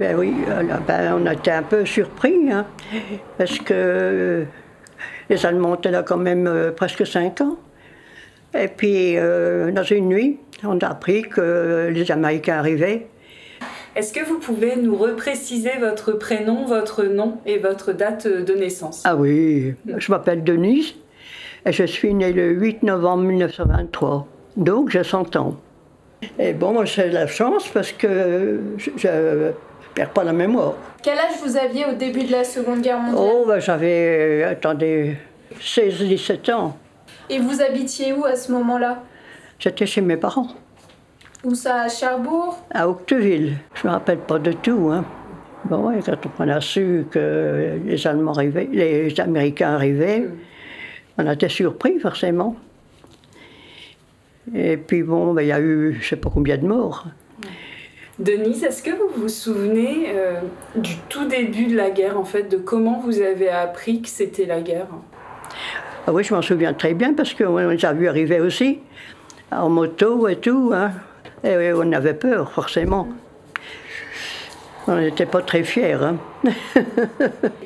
Ben oui, ben on a été un peu surpris, hein, parce que les Allemands étaient là quand même euh, presque cinq ans. Et puis, euh, dans une nuit, on a appris que les Américains arrivaient. Est-ce que vous pouvez nous repréciser votre prénom, votre nom et votre date de naissance? Ah oui, je m'appelle Denise et je suis née le 8 novembre 1923. Donc j'ai 100 ans. Et bon, moi j'ai la chance parce que je ne perds pas la mémoire. Quel âge vous aviez au début de la Seconde Guerre mondiale? Oh, ben, j'avais, attendez, 16-17 ans. Et vous habitiez où à ce moment-là? J'étais chez mes parents. Où ça, à Cherbourg? À Octeville. Je me rappelle pas de tout. Hein. Bon, ouais, quand on a su que les Allemands arrivaient, les Américains arrivaient, on a été surpris forcément. Et puis bon, ben, il y a eu je sais pas combien de morts. Denise, est-ce que vous vous souvenez euh, du tout début de la guerre, en fait, de comment vous avez appris que c'était la guerre? Ah Oui, je m'en souviens très bien parce qu'on les a vus arriver aussi, en moto et tout. Hein. Et on avait peur, forcément. On n'était pas très fiers. Hein.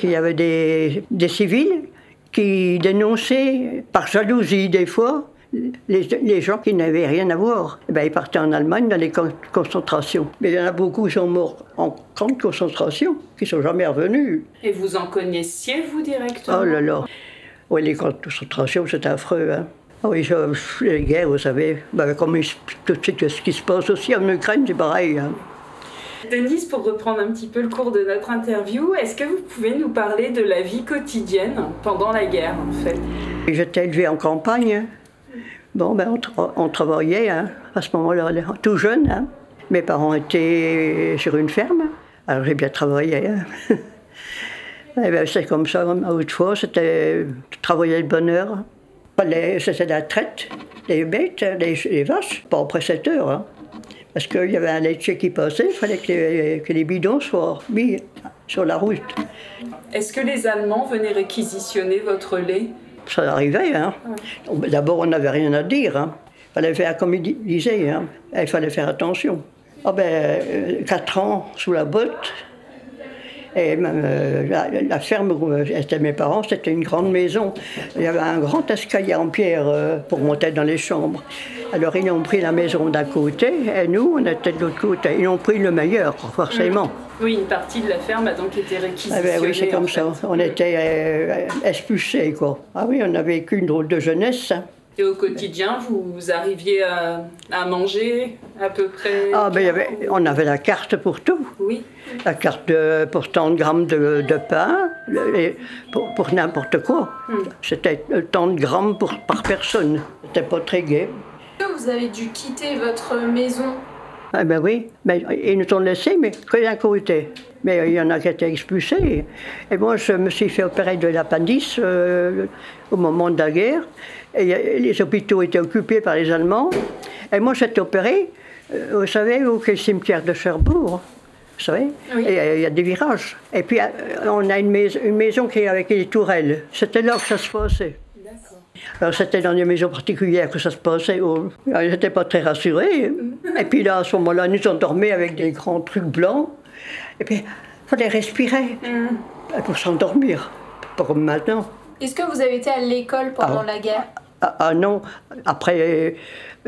Il y avait des, des civils qui dénonçaient, par jalousie des fois, les, gens qui n'avaient rien à voir. Eh ben, ils partaient en Allemagne dans les camps de concentration. Mais il y en a beaucoup qui sont morts en camp de concentration, qui ne sont jamais revenus. Et vous en connaissiez, vous, directement? Oh là là. Oui, les camps de concentration, c'est affreux. Hein. Ah oui, les guerres, vous savez, ben, comme tout ce qui se passe aussi en Ukraine, c'est pareil. Hein. Denise, pour reprendre un petit peu le cours de notre interview, est-ce que vous pouvez nous parler de la vie quotidienne pendant la guerre, en fait? J'étais élevée en campagne. Bon, ben, on, travaillait hein, à ce moment-là, tout jeune. Hein. Mes parents étaient sur une ferme, alors j'ai bien travaillé. Hein. Eh ben, c'est comme ça, autrefois, c'était travailler de bonne heure. C'était la traite, les bêtes, les, vaches, pas après 7 heures. Hein. Parce qu'il y avait un laitier qui passait, il fallait que les, bidons soient mis sur la route. Est-ce que les Allemands venaient réquisitionner votre lait? Ça arrivait, hein. D'abord, on n'avait rien à dire. Hein. Il fallait faire comme il disait, hein. il fallait faire attention. Ah ben, 4 euh, ans sous la botte, et euh, la, ferme où étaient mes parents, c'était une grande maison. Il y avait un grand escalier en pierre euh, pour monter dans les chambres. Alors ils ont pris la maison d'un côté et nous, on était de l'autre côté. Ils ont pris le meilleur, forcément. Oui, une partie de la ferme a donc été réquisitionnée. Ah ben oui, c'est comme ça. On était euh, expulsés, quoi. Ah oui, on a vécu une drôle de jeunesse. Hein. Et au quotidien, vous arriviez à, manger à peu près Ah, ben, y avait, on avait la carte pour tout. Oui. La carte pour tant de grammes de, pain, pour, n'importe quoi. Hmm. C'était tant de grammes pour, par personne. C'était pas très gai. Vous avez dû quitter votre maison ah ben oui, mais ils nous ont laissés, mais que d'un côté. Mais il y en a qui étaient expulsés. Et moi, je me suis fait opérer de l'appendice euh, au moment de la guerre. Et les hôpitaux étaient occupés par les Allemands. Et moi, j'étais opéré, euh, vous savez, au cimetière de Cherbourg. Vous savez Et il y a des virages. Et puis, euh, on a une maison, une maison qui est avec des tourelles. C'était là que ça se passait. Alors c'était dans des maisons particulières que ça se passait. Ils n'étaient pas très rassurés. Et puis là, à ce moment-là, nous on dormait avec des grands trucs blancs. Et puis, il fallait respirer mm. pour s'endormir. Pas comme maintenant. Est-ce que vous avez été à l'école pendant ah. la guerre? Ah, ah, non, après,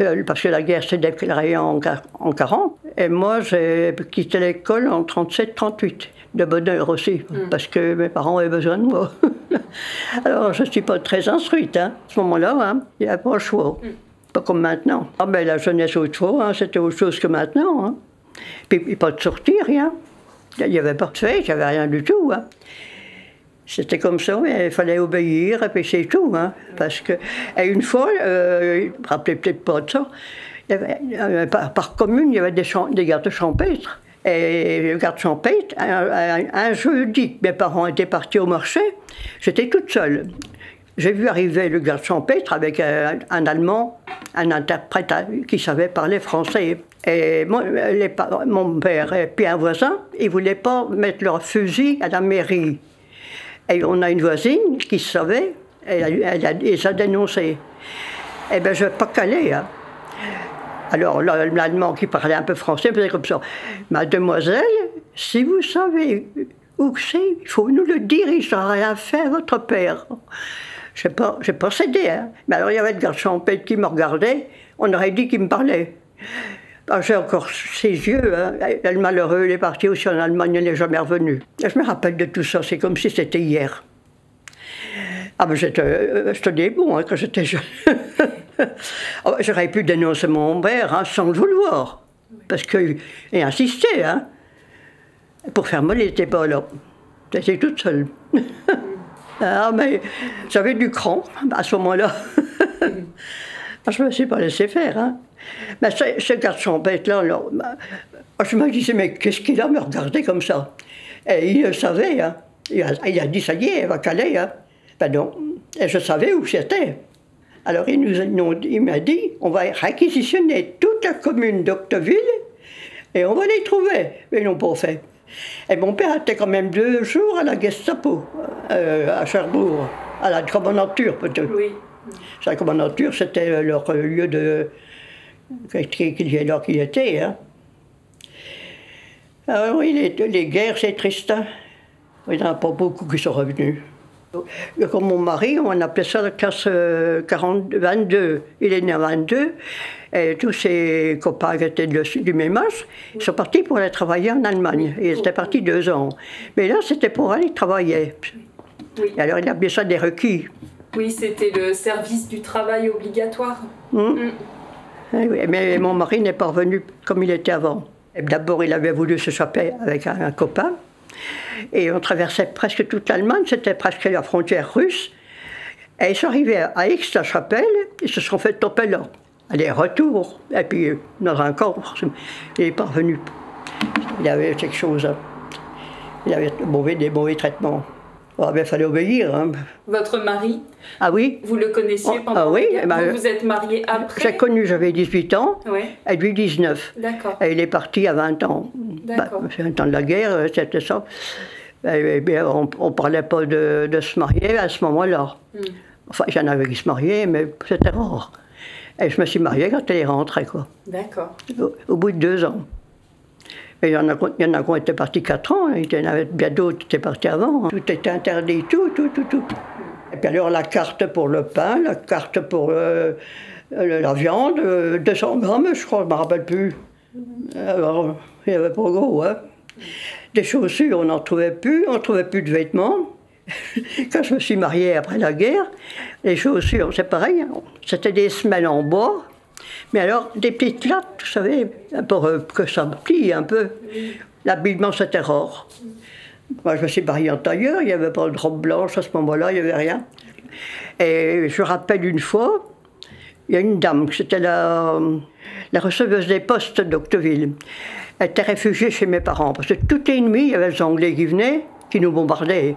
euh, parce que la guerre s'est déclarée en, en 40. Et moi, j'ai quitté l'école en 37-38 de bonheur aussi, mm. parce que mes parents avaient besoin de moi. Alors, je ne suis pas très instruite. Hein. À ce moment-là, hein, il n'y avait pas le choix. Mm. Pas comme maintenant. Ah, ben, la jeunesse autrefois, hein, c'était autre chose que maintenant. Hein. Puis, pas de sortir, rien. Il n'y avait pas de fête, il n'y avait rien du tout. Hein. C'était comme ça, mais il fallait obéir, et puis c'est tout. Hein, parce que, et une fois, euh, ne me rappelez peut-être pas de ça, il y avait, euh, par, commune, il y avait des, des gardes champêtres. Et le garde champêtre, un, jeudi, mes parents étaient partis au marché, j'étais toute seule. J'ai vu arriver le garde champêtre avec un, Allemand, un interprète qui savait parler français. Et mon, père et puis un voisin, ils ne voulaient pas mettre leur fusil à la mairie. Et on a une voisine qui savait, elle, elle, elle les a dénoncés. Eh bien, je ne vais pas caler. Hein. Alors l'allemand qui parlait un peu français faisait comme ça. Mademoiselle, si vous savez où c'est, il faut nous le dire, il n'a rien fait à votre père. Je n'ai pas, pas cédé. Hein. Mais alors il y avait le garçon en qui me regardait, on aurait dit qu'il me parlait. Ah, j'ai encore ses yeux. Hein. Le malheureux, il est parti aussi en Allemagne, il n'est jamais revenu. je me rappelle de tout ça, c'est comme si c'était hier. Ah, mais j'étais, euh, je bon hein, quand j'étais jeune. Oh, j'aurais pu dénoncer mon père hein, sans le vouloir. Parce qu'il insistait. Hein. Pour faire mal, il n'était pas là. J'étais toute seule. ah, mais j'avais du cran à ce moment-là. je ne me suis pas laissé faire. Hein. Mais ce, garçon bête-là, bah, je me disais, mais qu'est-ce qu'il a me regarder comme ça? Et il le savait. Hein. Il, a, dit, ça y est, elle va caler. Hein. Ben non, et je savais où c'était. Alors il, nous, il m'a dit, on va réquisitionner toute la commune d'Octeville et on va les trouver. Mais ils n'ont pas fait. Et mon père était quand même deux jours à la Gestapo, euh, à Cherbourg, à la commandanture peut-être. Oui. La commandanture, c'était leur lieu de. là qu'il était. Hein. Alors oui, les, les guerres, c'est triste. Hein. Il n'y en a pas beaucoup qui sont revenus. Comme mon mari, on appelait ça la classe 40, 22. Il est né en 22. Et tous ses copains qui étaient du même âge, ils sont partis pour aller travailler en Allemagne. Ils étaient partis deux ans. Mais là, c'était pour aller travailler. Et alors, il appelait ça des requis. Oui, c'était le service du travail obligatoire. Hum. Hum. Eh mais mon mari n'est pas revenu comme il était avant. D'abord, il avait voulu se choper avec un copain. Et on traversait presque toute l'Allemagne, c'était presque la frontière russe. Et ils sont arrivés à Aix-la-Chapelle, ils se sont fait toper là. Aller-retour. Et puis, dans un corps, il n'est pas revenu. Il avait quelque chose. Hein. Il avait des mauvais traitements. Oh, il fallait obéir. Hein. Votre mari? Ah oui? Vous le connaissiez oh, pendant ah, oui, guerre Vous vous êtes marié après? J'ai connu, j'avais 18 ans, et lui 19. D'accord. Et il est parti à 20 ans. D'accord. Bah, 20 ans de la guerre, euh, c'était ça. Et, on ne parlait pas de, de, se marier à ce moment-là. Hmm. Enfin, j'en avais qui se mariaient, mais c'était rare. Et je me suis mariée quand elle est rentrée, quoi. D'accord. Au, bout de deux ans. Et il y en a, il y en partis quatre ans, il y en avait bien d'autres qui étaient partis avant. Tout était interdit, tout, tout, tout, tout. Et puis alors la carte pour le pain, la carte pour euh, la viande, 200 euh, grammes, je crois, je ne me rappelle plus. Alors, il n'y avait pas gros, hein. Des chaussures, on n'en trouvait plus, on ne trouvait plus de vêtements. Quand je me suis mariée après la guerre, les chaussures, c'est pareil, hein. c'était des semelles en bois, mais alors des petites lattes, vous savez, pour que ça plie un peu. L'habillement, c'était rare. Moi, je me suis mariée en tailleur, il n'y avait pas de robe blanche à ce moment-là, il n'y avait rien. Et je rappelle une fois, il y a une dame, c'était la, la receveuse des postes d'Octeville. Elle était réfugiée chez mes parents, parce que toutes les nuits, il y avait les Anglais qui venaient, qui nous bombardaient.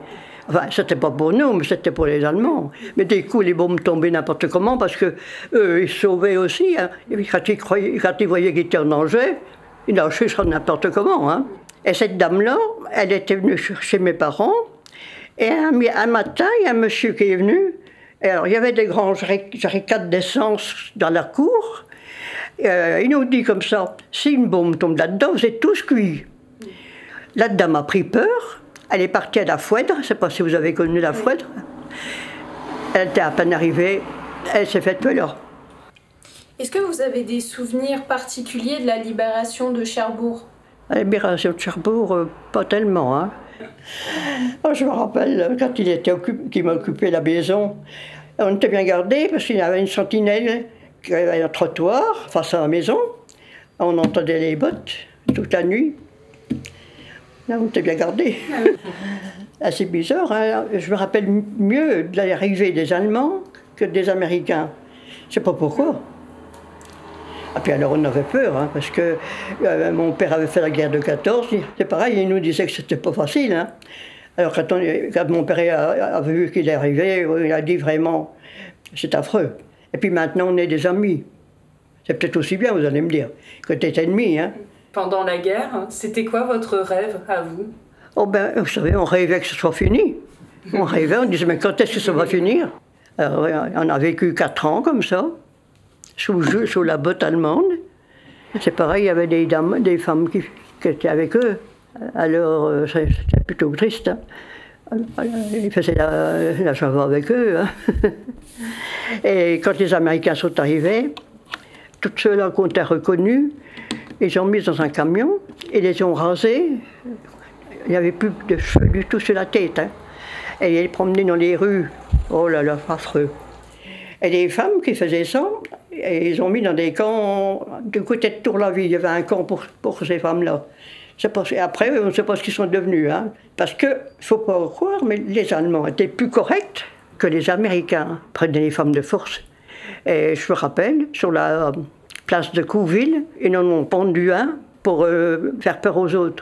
Enfin, c'était pas pour nous, mais c'était pour les Allemands. Mais des coups, les bombes tombaient n'importe comment parce que eux, ils sauvaient aussi. Hein. Quand, ils voyaient qu'ils étaient en danger, ils lâchaient sur n'importe comment. Hein. Et cette dame-là, elle était venue chez mes parents. Et un, matin, il y a un monsieur qui est venu. Alors, il y avait des grands jerrycans d'essence dans la cour. Euh, il nous dit comme ça si une bombe tombe là-dedans, vous êtes tous cuits. La dame a pris peur. Elle est partie à la Fouèdre, je ne sais pas si vous avez connu la Fouèdre. Elle était à peine arrivée, elle s'est faite tuer là. Est-ce que vous avez des souvenirs particuliers de la libération de Cherbourg? La libération de Cherbourg, euh, pas tellement. Hein. Oh, je me rappelle quand il était qui m'occupait la maison, on était bien gardé parce qu'il y avait une sentinelle qui avait un trottoir face à la maison. On entendait les bottes toute la nuit. Là, on était bien gardé. Assez bizarre. Hein. Je me rappelle mieux de l'arrivée des Allemands que des Américains. Je sais pas pourquoi. Et puis alors on avait peur, hein, parce que euh, mon père avait fait la guerre de 14, c'est pareil, il nous disait que c'était pas facile. Hein. Alors quand, mon père a, vu qu'il est arrivé, il a dit vraiment, c'est affreux. Et puis maintenant on est des amis. C'est peut-être aussi bien, vous allez me dire, que tu es ennemi. Pendant la guerre. C'était quoi votre rêve à vous? Oh ben, vous savez, on rêvait que ce soit fini. On rêvait, on disait, mais quand est-ce que ça va finir? Alors, On a vécu quatre ans comme ça, sous, la botte allemande. C'est pareil, il y avait des femmes qui, étaient avec eux. Alors, euh, c'était plutôt triste. Hein. Ils faisaient la, la avec eux. Hein. Et quand les Américains sont arrivés, tous ceux-là qu'on a reconnus, ils ont mis dans un camion et les ont rasés. Il n'y avait plus de cheveux du tout sur la tête. Hein. Et ils les promenaient dans les rues. Oh là là, affreux. Et les femmes qui faisaient ça, et ils ont mis dans des camps du côté de Tour-la-Ville. Il y avait un camp pour, pour ces femmes-là. Après, on ne sait pas ce qu'ils sont devenus. Hein. Parce que, faut pas croire, mais les Allemands étaient plus corrects que les Américains. Prenaient les femmes de force. Et je me rappelle, sur la place de Couville, ils en ont pendu un pour euh, faire peur aux autres.